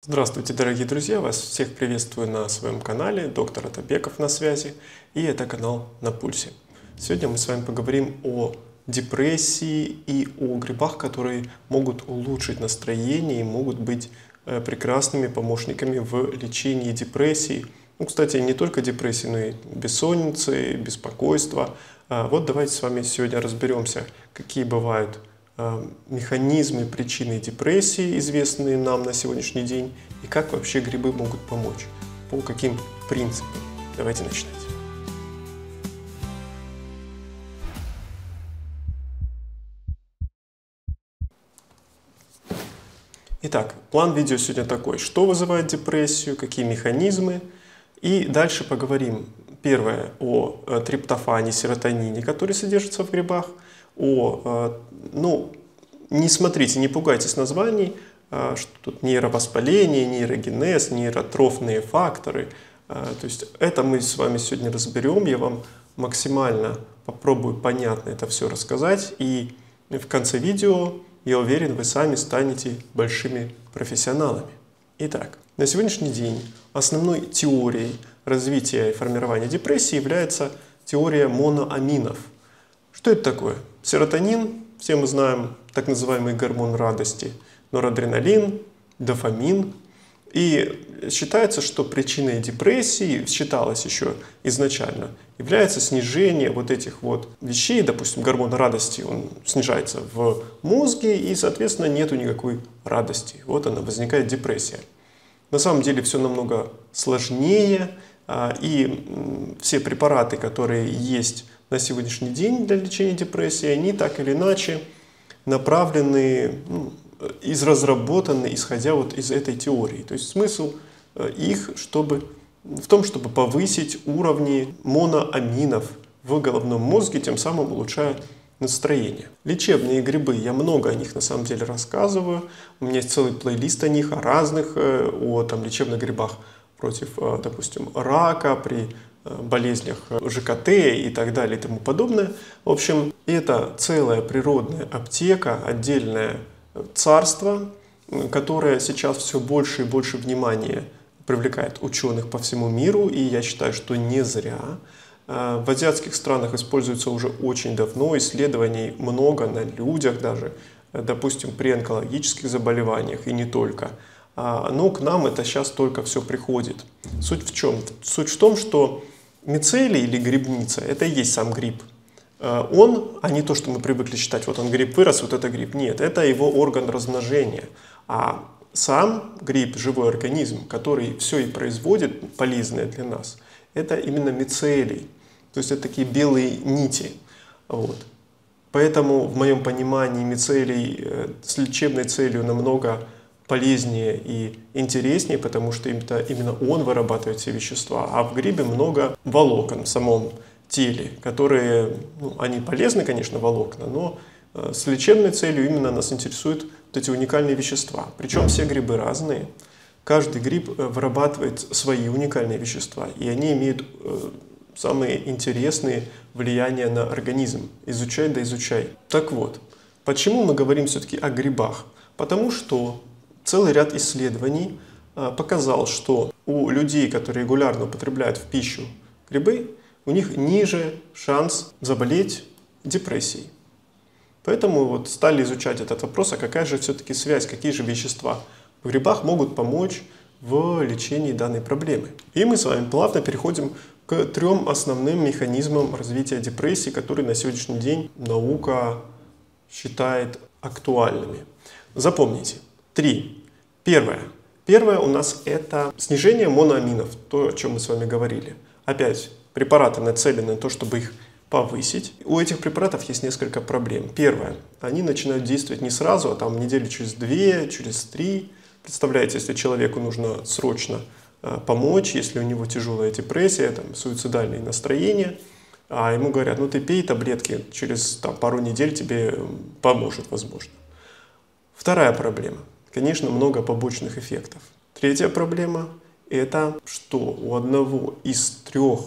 Здравствуйте, дорогие друзья! Вас всех приветствую на своем канале. Доктор Атабеков на связи. И это канал «На пульсе». Сегодня мы с вами поговорим о депрессии и о грибах, которые могут улучшить настроение и могут быть э, прекрасными помощниками в лечении депрессии. Ну, кстати, не только депрессии, но и бессонницы, беспокойства. А вот давайте с вами сегодня разберемся, какие бывают механизмы, причины депрессии, известные нам на сегодняшний день, и как вообще грибы могут помочь, по каким принципам. Давайте начинать. Итак, план видео сегодня такой. Что вызывает депрессию, какие механизмы. И дальше поговорим, первое, о э, триптофане, серотонине, который содержится в грибах – о, э, ну, не смотрите, не пугайтесь названий, э, что тут нейровоспаление, нейрогенез, нейротрофные факторы. То есть это мы с вами сегодня разберем, я вам максимально попробую понятно это все рассказать. И в конце видео, я уверен, вы сами станете большими профессионалами. Итак, на сегодняшний день основной теорией развития и формирования депрессии является теория моноаминов. Что это такое? Серотонин, все мы знаем, так называемый гормон радости, норадреналин, дофамин. И считается, что причиной депрессии, считалось еще изначально, является снижение вот этих вот вещей, допустим, гормон радости, он снижается в мозге, и, соответственно, нету никакой радости. Вот она, возникает депрессия. На самом деле все намного сложнее, и все препараты, которые есть на сегодняшний день для лечения депрессии, они так или иначе направлены, ну, из разработаны, исходя вот из этой теории. То есть смысл э, их чтобы, в том, чтобы повысить уровни моноаминов в головном мозге, тем самым улучшая настроение. Лечебные грибы, я много о них на самом деле рассказываю. У меня есть целый плейлист о них, о разных, э, о там, лечебных грибах против, э, допустим, рака, при Э, болезнях э, ЖКТ и так далее и тому подобное. В общем, это целая природная аптека, отдельное царство, которое сейчас все больше и больше внимания привлекает ученых по всему миру, и я считаю, что не зря. В азиатских странах используется уже очень давно, исследований много на людях даже, допустим, при онкологических заболеваниях и не только. А, но к нам это сейчас только все приходит. Суть в чем? Суть в том, что мицелий или грибница – это и есть сам гриб. Э, он, а не то, что мы привыкли считать, вот он гриб вырос, вот это гриб. Нет, это его орган размножения. А сам гриб, живой организм, который все и производит полезное для нас, это именно мицелий. То есть это такие белые нити. Вот. Поэтому в моем понимании мицелий э, с лечебной целью намного полезнее и интереснее, потому что именно он вырабатывает все вещества. А в грибе много волокон в самом теле, которые, ну, они полезны, конечно, волокна, но э, с лечебной целью именно нас интересуют вот эти уникальные вещества. Причем все грибы разные. Каждый гриб э, вырабатывает свои уникальные вещества, и они имеют э, самые интересные влияния на организм. Изучай да изучай. Так вот, почему мы говорим все-таки о грибах? Потому что Целый ряд исследований а, показал, что у людей, которые регулярно употребляют в пищу грибы, у них ниже шанс заболеть депрессией. Поэтому вот стали изучать этот вопрос, а какая же все-таки связь, какие же вещества в грибах могут помочь в лечении данной проблемы. И мы с вами плавно переходим к трем основным механизмам развития депрессии, которые на сегодняшний день наука считает актуальными. Запомните, три Первое. Первое у нас это снижение моноаминов, то, о чем мы с вами говорили. Опять, препараты нацелены на то, чтобы их повысить. У этих препаратов есть несколько проблем. Первое. Они начинают действовать не сразу, а там недели через две, через три. Представляете, если человеку нужно срочно э, помочь, если у него тяжелая депрессия, там, суицидальные настроения, а ему говорят, ну ты пей таблетки, через там, пару недель тебе поможет, возможно. Вторая проблема – конечно, много побочных эффектов. Третья проблема – это что у одного из трех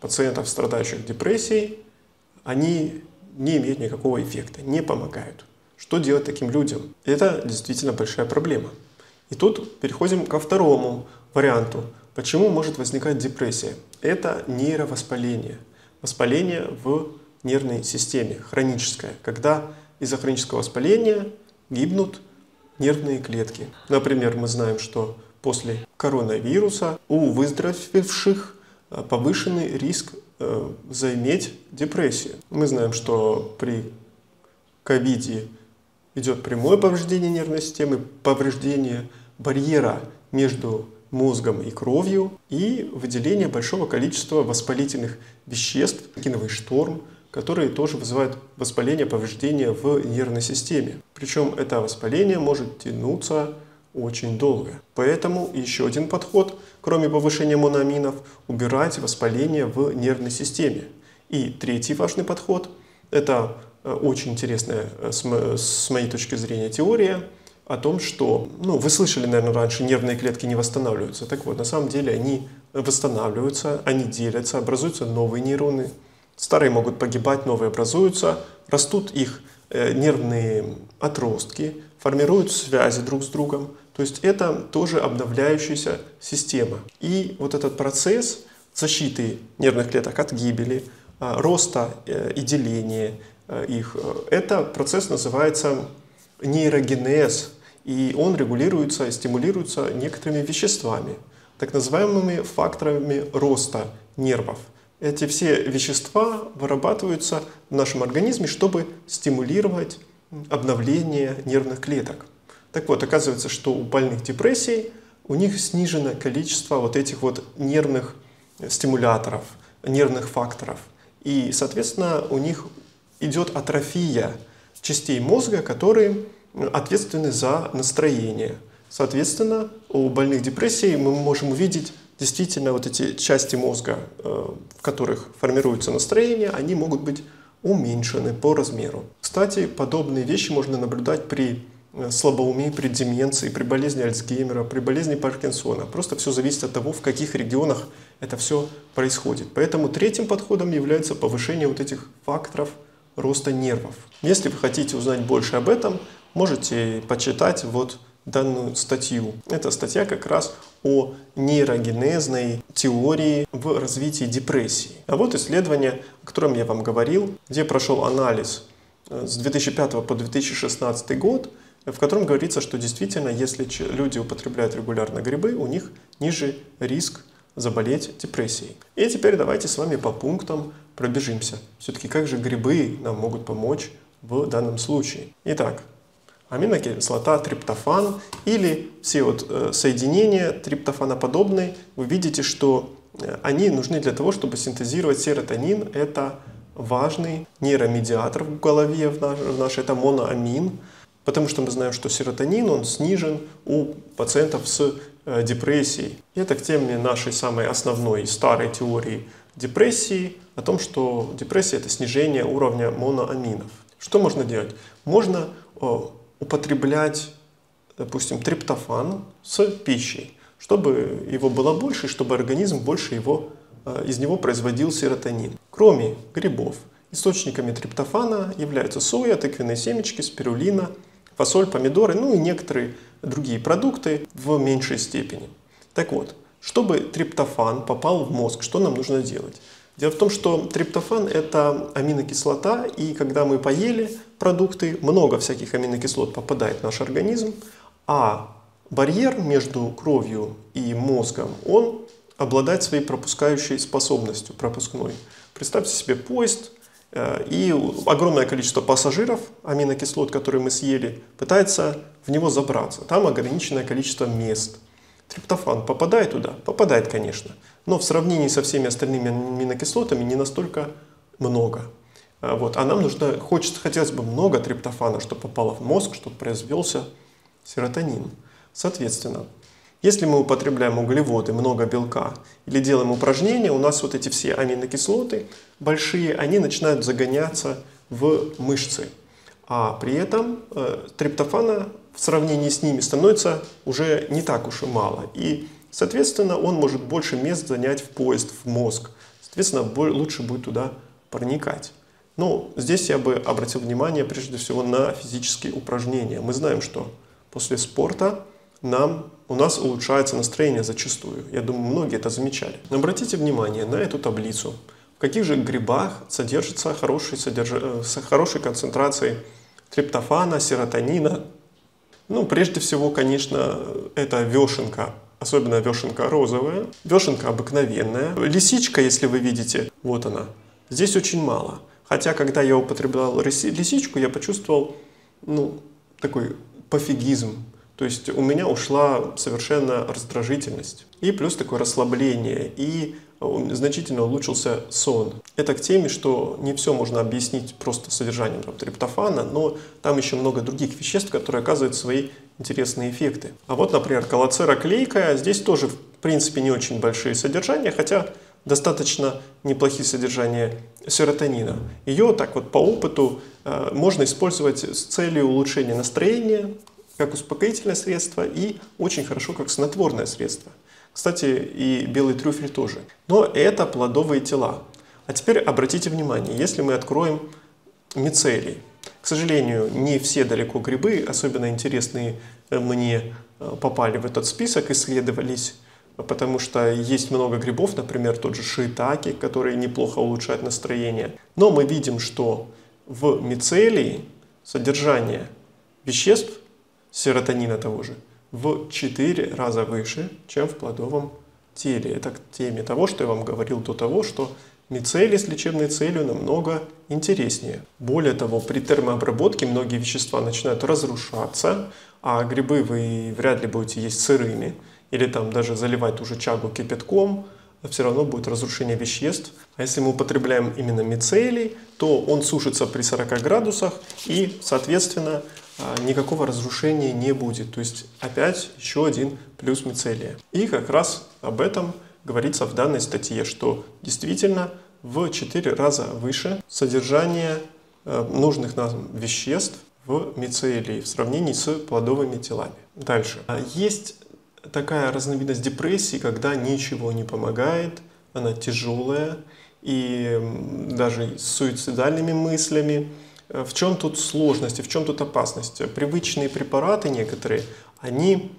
пациентов, страдающих депрессией, они не имеют никакого эффекта, не помогают. Что делать таким людям? Это действительно большая проблема. И тут переходим ко второму варианту. Почему может возникать депрессия? Это нейровоспаление. Воспаление в нервной системе, хроническое, когда из-за хронического воспаления гибнут нервные клетки. Например, мы знаем, что после коронавируса у выздоровевших э, повышенный риск э, заиметь депрессию. Мы знаем, что при ковиде идет прямое повреждение нервной системы, повреждение барьера между мозгом и кровью и выделение большого количества воспалительных веществ, киновый шторм, которые тоже вызывают воспаление, повреждения в нервной системе. Причем это воспаление может тянуться очень долго. Поэтому еще один подход, кроме повышения моноаминов, убирать воспаление в нервной системе. И третий важный подход, это э, очень интересная э, с моей точки зрения теория о том, что, ну, вы слышали, наверное, раньше, нервные клетки не восстанавливаются. Так вот, на самом деле они восстанавливаются, они делятся, образуются новые нейроны, Старые могут погибать, новые образуются, растут их э, нервные отростки, формируют связи друг с другом. То есть это тоже обновляющаяся система. И вот этот процесс защиты нервных клеток от гибели, э, роста э, и деления их, это процесс называется нейрогенез, и он регулируется и стимулируется некоторыми веществами, так называемыми факторами роста нервов. Эти все вещества вырабатываются в нашем организме, чтобы стимулировать обновление нервных клеток. Так вот, оказывается, что у больных депрессией у них снижено количество вот этих вот нервных стимуляторов, нервных факторов. И, соответственно, у них идет атрофия частей мозга, которые ответственны за настроение. Соответственно, у больных депрессией мы можем увидеть действительно вот эти части мозга, э, в которых формируется настроение, они могут быть уменьшены по размеру. Кстати, подобные вещи можно наблюдать при э, слабоумии, при деменции, при болезни Альцгеймера, при болезни Паркинсона. Просто все зависит от того, в каких регионах это все происходит. Поэтому третьим подходом является повышение вот этих факторов роста нервов. Если вы хотите узнать больше об этом, можете почитать вот данную статью. Эта статья как раз о нейрогенезной теории в развитии депрессии. А вот исследование, о котором я вам говорил, где прошел анализ э, с 2005 по 2016 год, в котором говорится, что действительно, если люди употребляют регулярно грибы, у них ниже риск заболеть депрессией. И теперь давайте с вами по пунктам пробежимся. Все-таки как же грибы нам могут помочь в данном случае? Итак, аминокислота, триптофан или все вот э, соединения триптофаноподобные, вы видите, что э, они нужны для того, чтобы синтезировать серотонин. Это важный нейромедиатор в голове в наш, в наш это моноамин, потому что мы знаем, что серотонин он снижен у пациентов с э, депрессией. И это к теме нашей самой основной старой теории депрессии, о том, что депрессия это снижение уровня моноаминов. Что можно делать? Можно употреблять, допустим, триптофан с пищей, чтобы его было больше, чтобы организм больше его, э, из него производил серотонин. Кроме грибов, источниками триптофана являются соя, тыквенные семечки, спирулина, фасоль, помидоры, ну и некоторые другие продукты в меньшей степени. Так вот, чтобы триптофан попал в мозг, что нам нужно делать? Дело в том, что триптофан – это аминокислота, и когда мы поели продукты, много всяких аминокислот попадает в наш организм, а барьер между кровью и мозгом, он обладает своей пропускающей способностью, пропускной. Представьте себе поезд, э, и огромное количество пассажиров, аминокислот, которые мы съели, пытается в него забраться. Там ограниченное количество мест – Триптофан попадает туда? Попадает, конечно. Но в сравнении со всеми остальными аминокислотами не настолько много. А, вот. А нам нужно, хочется, хотелось бы много триптофана, чтобы попало в мозг, чтобы произвелся серотонин. Соответственно, если мы употребляем углеводы, много белка или делаем упражнения, у нас вот эти все аминокислоты большие, они начинают загоняться в мышцы. А при этом э, триптофана в сравнении с ними становится уже не так уж и мало. И, соответственно, он может больше мест занять в поезд, в мозг. Соответственно, лучше будет туда проникать. Но здесь я бы обратил внимание прежде всего на физические упражнения. Мы знаем, что после спорта нам, у нас улучшается настроение зачастую. Я думаю, многие это замечали. Обратите внимание на эту таблицу. В каких же грибах содержится хороший, содерж... Э, с хорошей концентрацией триптофана, серотонина. Ну, прежде всего, конечно, это вешенка, особенно вешенка розовая, вешенка обыкновенная. Лисичка, если вы видите, вот она, здесь очень мало. Хотя, когда я употреблял лисичку, я почувствовал, ну, такой пофигизм. То есть у меня ушла совершенно раздражительность. И плюс такое расслабление. И значительно улучшился сон. Это к теме, что не все можно объяснить просто содержанием там, триптофана, но там еще много других веществ, которые оказывают свои интересные эффекты. А вот, например, колоцера клейкая, здесь тоже в принципе не очень большие содержания, хотя достаточно неплохие содержания серотонина. Ее так вот по опыту э, можно использовать с целью улучшения настроения, как успокоительное средство и очень хорошо как снотворное средство. Кстати, и белый трюфель тоже. Но это плодовые тела. А теперь обратите внимание, если мы откроем мицелий. К сожалению, не все далеко грибы, особенно интересные э, мне, э, попали в этот список, исследовались, потому что есть много грибов, например, тот же шиитаки, который неплохо улучшает настроение. Но мы видим, что в мицелии содержание веществ, серотонина того же, в 4 раза выше, чем в плодовом теле. Это к теме того, что я вам говорил до того, что мицелий с лечебной целью намного интереснее. Более того, при термообработке многие вещества начинают разрушаться, а грибы вы вряд ли будете есть сырыми, или там даже заливать уже чагу кипятком, все равно будет разрушение веществ. А если мы употребляем именно мицелий, то он сушится при 40 градусах и, соответственно, а, никакого разрушения не будет. То есть опять еще один плюс мицелия. И как раз об этом говорится в данной статье, что действительно в 4 раза выше содержание э, нужных нам веществ в мицелии в сравнении с плодовыми телами. Дальше. А, есть такая разновидность депрессии, когда ничего не помогает, она тяжелая и даже с суицидальными мыслями. Э, в чем тут сложность и в чем тут опасность? Привычные препараты некоторые, они,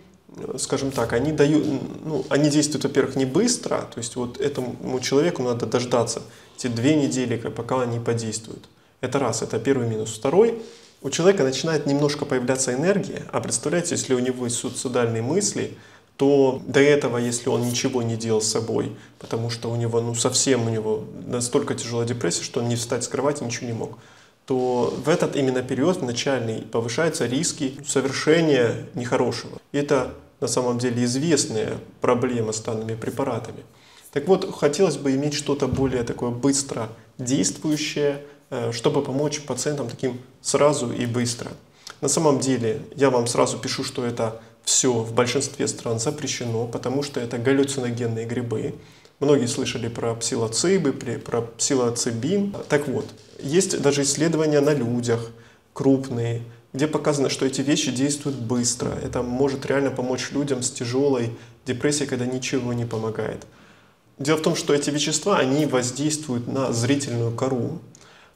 скажем так, они дают, ну, они действуют, во-первых, не быстро, то есть вот этому человеку надо дождаться эти две недели, пока они подействуют. Это раз, это первый минус. Второй, у человека начинает немножко появляться энергия, а представляете, если у него есть суицидальные мысли, то до этого, если он ничего не делал с собой, потому что у него, ну, совсем у него настолько тяжелая депрессия, что он не встать с кровати ничего не мог, то в этот именно период начальный повышаются риски совершения нехорошего. Это на самом деле известная проблема с данными препаратами. Так вот, хотелось бы иметь что-то более такое быстро действующее, э, чтобы помочь пациентам таким сразу и быстро. На самом деле, я вам сразу пишу, что это все в большинстве стран запрещено, потому что это галлюциногенные грибы. Многие слышали про псилоцибы, про псилоцибин. Так вот, есть даже исследования на людях, крупные, где показано, что эти вещи действуют быстро. Это может реально помочь людям с тяжелой депрессией, когда ничего не помогает. Дело в том, что эти вещества, они воздействуют на зрительную кору.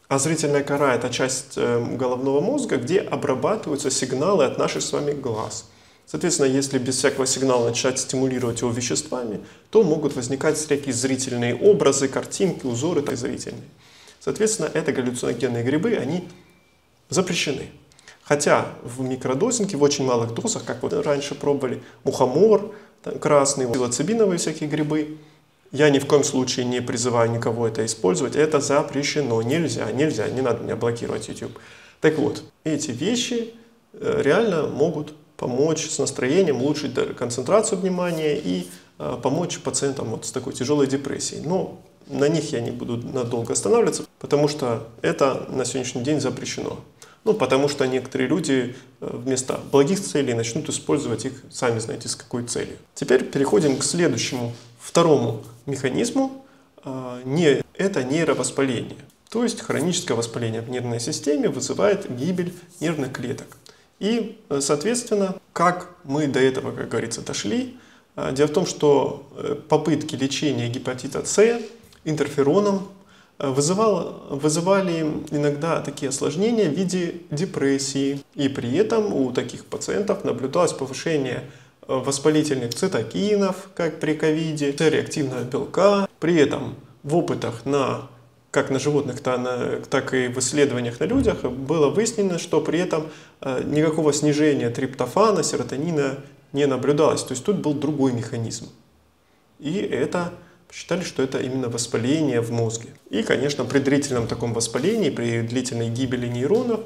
А зрительная кора – это часть э, головного мозга, где обрабатываются сигналы от наших с вами глаз – Соответственно, если без всякого сигнала начать стимулировать его веществами, то могут возникать всякие зрительные образы, картинки, узоры так зрительные. Соответственно, это галлюциногенные грибы, они запрещены. Хотя в микродозинге, в очень малых дозах, как вот раньше пробовали, мухомор, там, красный, пилоцибиновые всякие грибы, я ни в коем случае не призываю никого это использовать. Это запрещено. Нельзя, нельзя, не надо меня блокировать YouTube. Так вот, эти вещи э, реально могут помочь с настроением, улучшить концентрацию внимания и э, помочь пациентам вот с такой тяжелой депрессией. Но на них я не буду надолго останавливаться, потому что это на сегодняшний день запрещено. Ну, потому что некоторые люди э, вместо благих целей начнут использовать их, сами знаете, с какой целью. Теперь переходим к следующему, второму механизму. Э, не, это нейровоспаление. То есть хроническое воспаление в нервной системе вызывает гибель нервных клеток. И, э, соответственно, как мы до этого, как говорится, дошли, э, дело в том, что э, попытки лечения гепатита С интерфероном вызывало, вызывали иногда такие осложнения в виде депрессии. И при этом у таких пациентов наблюдалось повышение воспалительных цитокинов, как при ковиде, реактивного белка. При этом в опытах на как на животных, так и в исследованиях на людях было выяснено, что при этом э, никакого снижения триптофана, серотонина не наблюдалось. То есть тут был другой механизм. И это Считали, что это именно воспаление в мозге. И, конечно, при длительном таком воспалении, при длительной гибели нейронов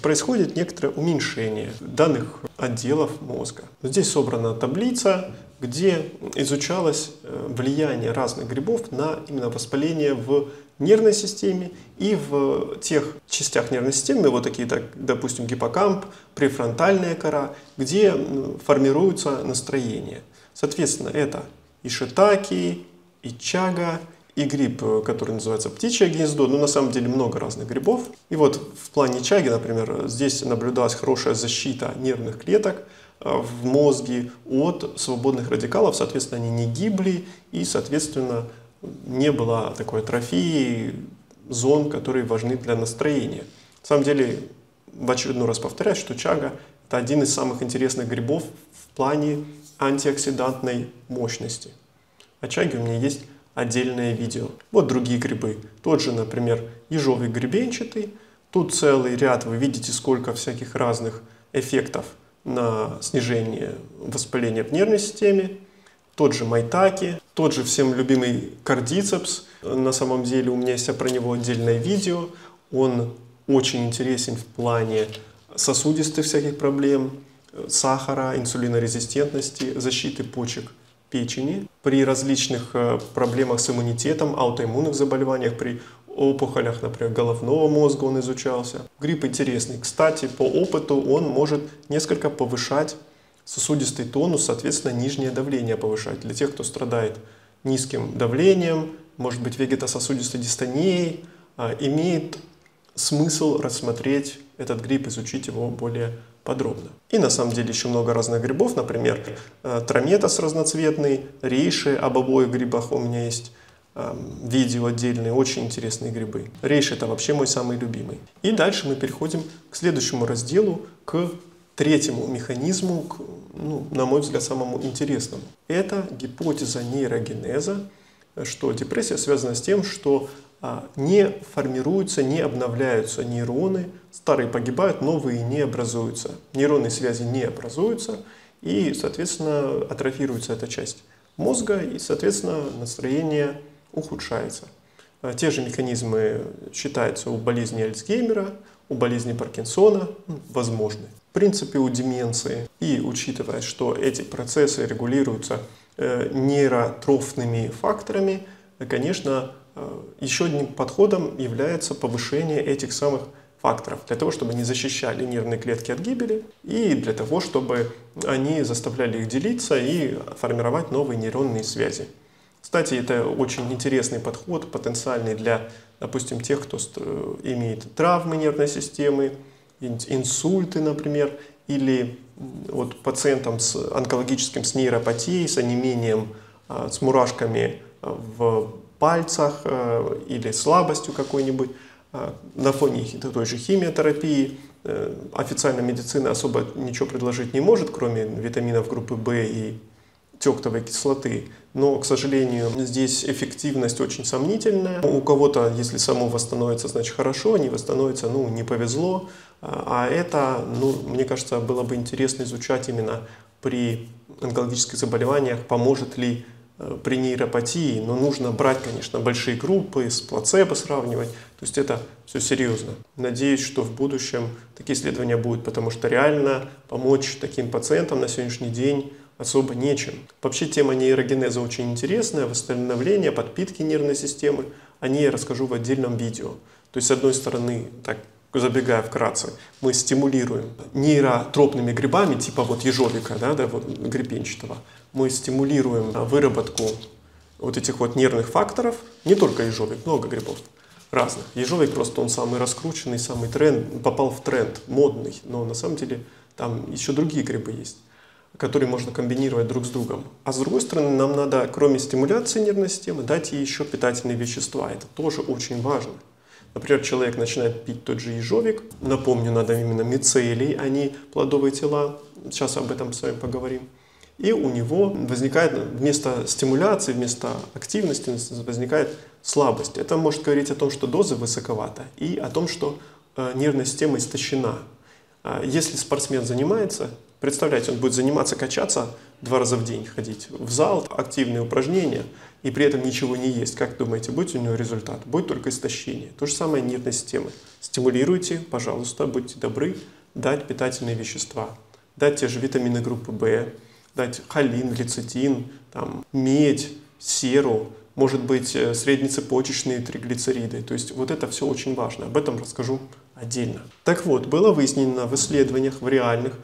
происходит некоторое уменьшение данных отделов мозга. Здесь собрана таблица, где изучалось э, влияние разных грибов на именно воспаление в нервной системе и в тех частях нервной системы, вот такие, так, допустим, гиппокамп, префронтальная кора, где формируется настроение. Соответственно, это и шитаки, и чага, и гриб, э, который называется птичье гнездо, но на самом деле много разных грибов. И вот в плане чаги, например, здесь наблюдалась хорошая защита нервных клеток в мозге от свободных радикалов, соответственно, они не гибли и, соответственно, не было такой атрофии зон, которые важны для настроения. На самом деле, в очередной раз повторяю, что чага – это один из самых интересных грибов в плане антиоксидантной мощности – о чаге у меня есть отдельное видео. Вот другие грибы. Тот же, например, ежовик гребенчатый. Тут целый ряд, вы видите, сколько всяких разных эффектов на снижение воспаления в нервной системе. Тот же майтаки, тот же всем любимый кардицепс. На самом деле у меня есть про него отдельное видео. Он очень интересен в плане сосудистых всяких проблем, сахара, инсулинорезистентности, защиты почек – печени, при различных э, проблемах с иммунитетом, аутоиммунных заболеваниях, при опухолях, например, головного мозга он изучался. Грипп интересный. Кстати, по опыту он может несколько повышать сосудистый тонус, соответственно, нижнее давление повышать. Для тех, кто страдает низким давлением, может быть, вегетососудистой дистонией, а, имеет смысл рассмотреть этот грипп, изучить его более подробно. И на самом деле еще много разных грибов, например, э, трометос разноцветный, рейши, об обоих грибах у меня есть видео отдельные, очень интересные грибы. Рейш это вообще мой самый любимый. И дальше мы переходим к следующему разделу, к третьему механизму, к, ну, на мой взгляд, самому интересному. Это гипотеза нейрогенеза, что депрессия связана с тем, что а, не формируются, не обновляются нейроны, старые погибают, новые не образуются. Нейронные связи не образуются, и, соответственно, атрофируется эта часть мозга, и, соответственно, настроение ухудшается. А, те же механизмы считаются у болезни Альцгеймера, у болезни Паркинсона ну, возможны. В принципе, у деменции. И учитывая, что эти процессы регулируются э, нейротрофными факторами, конечно, Э, еще одним подходом является повышение этих самых факторов, для того, чтобы они защищали нервные клетки от гибели и для того, чтобы они заставляли их делиться и формировать новые нейронные связи. Кстати, это очень интересный подход, потенциальный для, допустим, тех, кто имеет травмы нервной системы, инсульты, например, или вот пациентам с онкологическим с нейропатией, с онемением, а, с мурашками в пальцах э, или слабостью какой-нибудь, на фоне той же химиотерапии. Э, официальная медицина особо ничего предложить не может, кроме витаминов группы В и тектовой кислоты. Но, к сожалению, здесь эффективность очень сомнительная. У кого-то, если само восстановится, значит хорошо, не восстановится, ну, не повезло. А это, ну, мне кажется, было бы интересно изучать именно при онкологических заболеваниях, поможет ли Э, при нейропатии, но нужно брать, конечно, большие группы, с плацебо сравнивать. То есть это все серьезно. Надеюсь, что в будущем такие исследования будут, потому что реально помочь таким пациентам на сегодняшний день особо нечем. Вообще тема нейрогенеза очень интересная, восстановление, подпитки нервной системы. О ней я расскажу в отдельном видео. То есть, с одной стороны, так забегая вкратце, мы стимулируем нейротропными грибами, типа вот ежовика, да, да, вот гребенчатого, мы стимулируем выработку вот этих вот нервных факторов, не только ежовик, много грибов разных. Ежовик просто он самый раскрученный, самый тренд, попал в тренд, модный, но на самом деле там еще другие грибы есть которые можно комбинировать друг с другом. А с другой стороны, нам надо, кроме стимуляции нервной системы, дать ей еще питательные вещества. Это тоже очень важно. Например, человек начинает пить тот же ежовик. Напомню, надо именно мицелий, а не плодовые тела. Сейчас об этом с вами поговорим. и у него возникает вместо стимуляции, вместо активности возникает слабость. Это может говорить о том, что доза высоковата и о том, что э, нервная система истощена. А если спортсмен занимается, представляете, он будет заниматься, качаться два раза в день, ходить в зал, активные упражнения, и при этом ничего не есть. Как думаете, будет у него результат? Будет только истощение. То же самое нервной системы. Стимулируйте, пожалуйста, будьте добры, дать питательные вещества, дать те же витамины группы В, дать холин, лецитин, там, медь, серу, может быть э, среднецепочечные триглицериды. То есть вот это все очень важно. Об этом расскажу отдельно. Так вот, было выяснено в исследованиях, в реальных,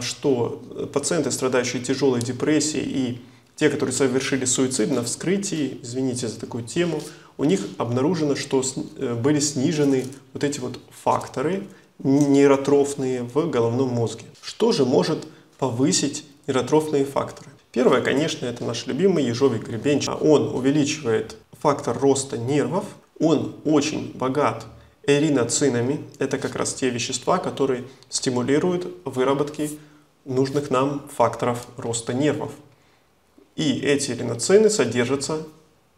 что пациенты, страдающие тяжелой депрессией и те, которые совершили суицид на вскрытии, извините за такую тему, у них обнаружено, что э, были снижены вот эти вот факторы нейротрофные в головном мозге. Что же может повысить нейротрофные факторы? Первое, конечно, это наш любимый ежовый гребенчик. Он увеличивает фактор роста нервов, он очень богат эриноцинами. Это как раз те вещества, которые стимулируют выработки нужных нам факторов роста нервов. И эти эриноцины содержатся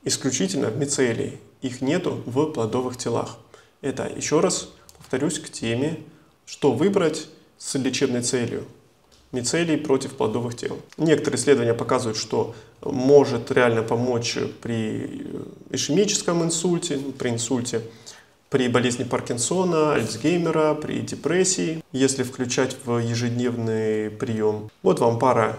исключительно в мицелии. Их нету в плодовых телах. Это, еще раз повторюсь, к теме, что выбрать с лечебной целью мицелий против плодовых тел. Некоторые исследования показывают, что может реально помочь при ишемическом инсульте, при инсульте, при болезни Паркинсона, Альцгеймера, при депрессии, если включать в ежедневный прием. Вот вам пара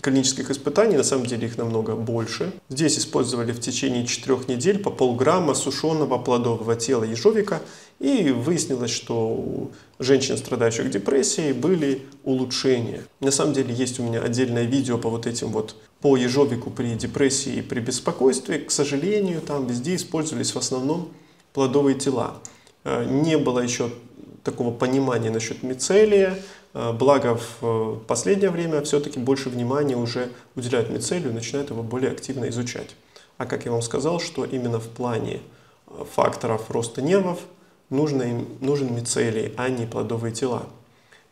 клинических испытаний, на самом деле их намного больше. Здесь использовали в течение четырех недель по полграмма сушеного плодового тела ежовика, и выяснилось, что у женщин, страдающих депрессией, были улучшения. На самом деле есть у меня отдельное видео по вот этим вот по ежовику при депрессии и при беспокойстве. К сожалению, там везде использовались в основном плодовые тела. Э, не было еще такого понимания насчет мицелия, Э, благо в э, последнее время все-таки больше внимания уже уделяют мицелию, начинают его более активно изучать. А как я вам сказал, что именно в плане факторов роста нервов нужно нужен мицелий, а не плодовые тела.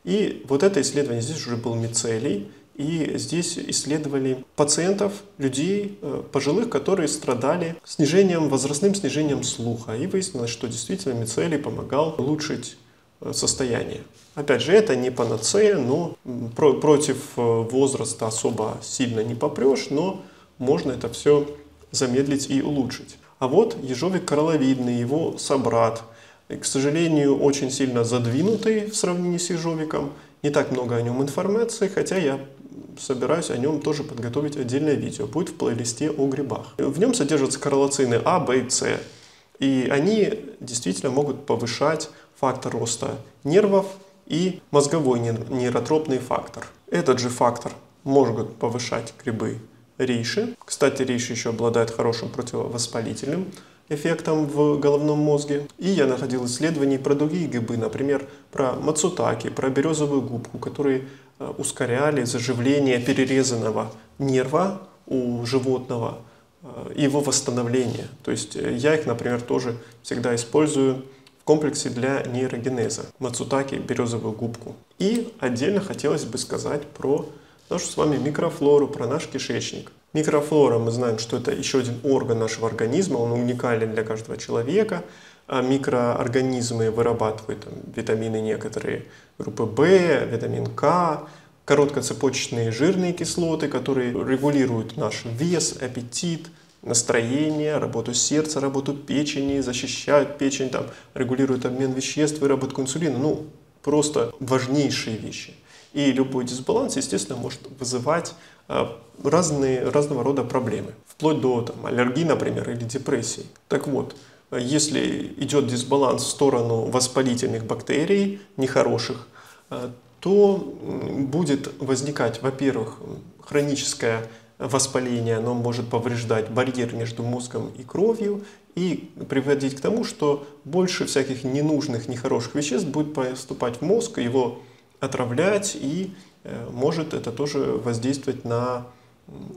И вот это исследование, здесь уже был мицелий, и здесь исследовали пациентов, людей, пожилых, которые страдали снижением, возрастным снижением слуха. И выяснилось, что действительно мицелий помогал улучшить состояние. Опять же, это не панацея, но про против э, возраста особо сильно не попрешь, но можно это все замедлить и улучшить. А вот ежовик коралловидный, его собрат, к сожалению, очень сильно задвинутый в сравнении с ежовиком. Не так много о нем информации, хотя я собираюсь о нем тоже подготовить отдельное видео. Будет в плейлисте о грибах. В нем содержатся коррелацины А, Б и С. И они действительно могут повышать фактор роста нервов и мозговой нейротропный фактор. Этот же фактор может повышать грибы рейши. Кстати, рейши еще обладает хорошим противовоспалительным эффектом в головном мозге. И я находил исследования про другие грибы, например, про мацутаки, про березовую губку, которые ускоряли заживление перерезанного нерва у животного, э, его восстановление. То есть э, я их, например, тоже всегда использую комплексе для нейрогенеза Мацутаки березовую губку. И отдельно хотелось бы сказать про нашу с вами микрофлору, про наш кишечник. Микрофлора, мы знаем, что это еще один орган нашего организма, он уникален для каждого человека. А микроорганизмы вырабатывают там, витамины некоторые группы В, витамин К, короткоцепочечные жирные кислоты, которые регулируют наш вес, аппетит, настроение, работу сердца, работу печени, защищают печень, там, регулируют обмен веществ, выработку инсулина. Ну, просто важнейшие вещи. И любой дисбаланс, естественно, может вызывать э, разные, разного рода проблемы, вплоть до там, аллергии, например, или депрессии. Так вот, если идет дисбаланс в сторону воспалительных бактерий, нехороших, э, то будет возникать, во-первых, хроническая воспаление, оно может повреждать барьер между мозгом и кровью и приводить к тому, что больше всяких ненужных, нехороших веществ будет поступать в мозг, его отравлять, и э, может это тоже воздействовать на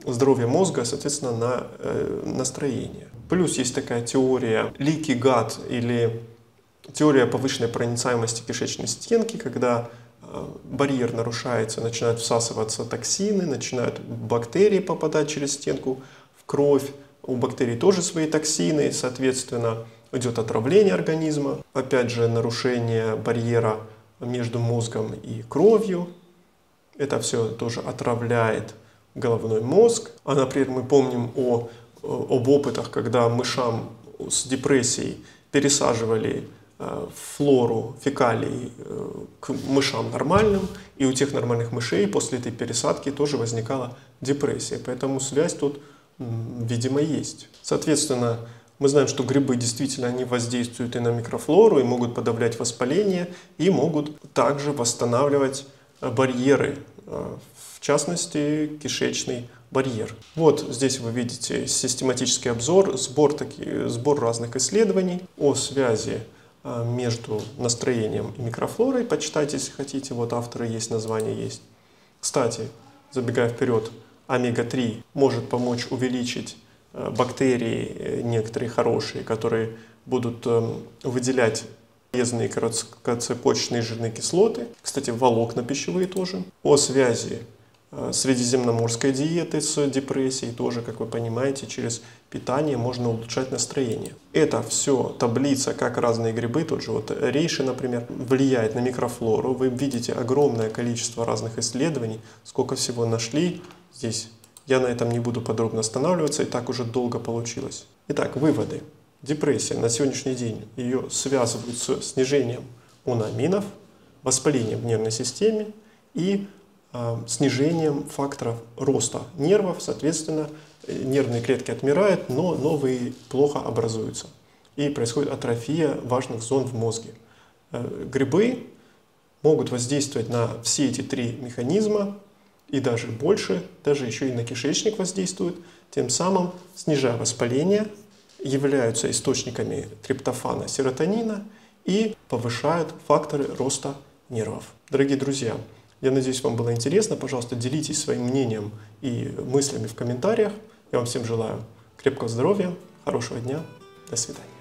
здоровье мозга, соответственно, на э, настроение. Плюс есть такая теория leaky gut или теория повышенной проницаемости кишечной стенки, когда барьер нарушается, начинают всасываться токсины, начинают бактерии попадать через стенку в кровь. У бактерий тоже свои токсины, соответственно, идет отравление организма. Опять же, нарушение барьера между мозгом и кровью. Это все тоже отравляет головной мозг. А, например, мы помним о, об опытах, когда мышам с депрессией пересаживали э, флору фекалий э, к мышам нормальным, и у тех нормальных мышей после этой пересадки тоже возникала депрессия. Поэтому связь тут, видимо, есть. Соответственно, мы знаем, что грибы действительно они воздействуют и на микрофлору, и могут подавлять воспаление, и могут также восстанавливать э, барьеры, в частности кишечный барьер. Вот здесь вы видите систематический обзор, сбор, таки, сбор разных исследований о связи э, между настроением и микрофлорой. Почитайте, если хотите, вот авторы есть, название есть. Кстати, забегая вперед, омега-3 может помочь увеличить Э, бактерии э, некоторые хорошие, которые будут эм, выделять полезные короткоцепочечные жирные кислоты, кстати, волокна пищевые тоже, о связи средиземноморской диеты с депрессией тоже, как вы понимаете, через питание можно улучшать настроение. Это все таблица, как разные грибы, тот же вот рейши, например, влияет на микрофлору. Вы видите огромное количество разных исследований, сколько всего нашли здесь я на этом не буду подробно останавливаться, и так уже долго получилось. Итак, выводы. Депрессия на сегодняшний день ее связывают с снижением унаминов, воспалением в нервной системе и э, снижением факторов роста нервов. Соответственно, нервные клетки отмирают, но новые плохо образуются. И происходит атрофия важных зон в мозге. Э, грибы могут воздействовать на все эти три механизма и даже больше, даже еще и на кишечник воздействуют, тем самым снижая воспаление, являются источниками триптофана, серотонина и повышают факторы роста нервов. Дорогие друзья, я надеюсь, вам было интересно. Пожалуйста, делитесь своим мнением и мыслями в комментариях. Я вам всем желаю крепкого здоровья, хорошего дня. До свидания.